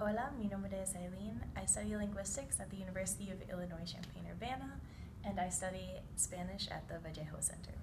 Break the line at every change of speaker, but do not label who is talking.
Hola, mi nombre es Aileen. I study linguistics at the University of Illinois Champaign-Urbana, and I study Spanish at the Vallejo Center.